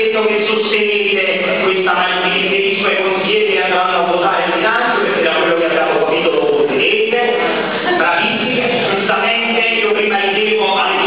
detto che sostenete questa maggioranza, che i suoi consiglieri andranno a votare il bilancio, perché da quello che abbiamo capito lo voterete, bravissime giustamente io prima dicevo alle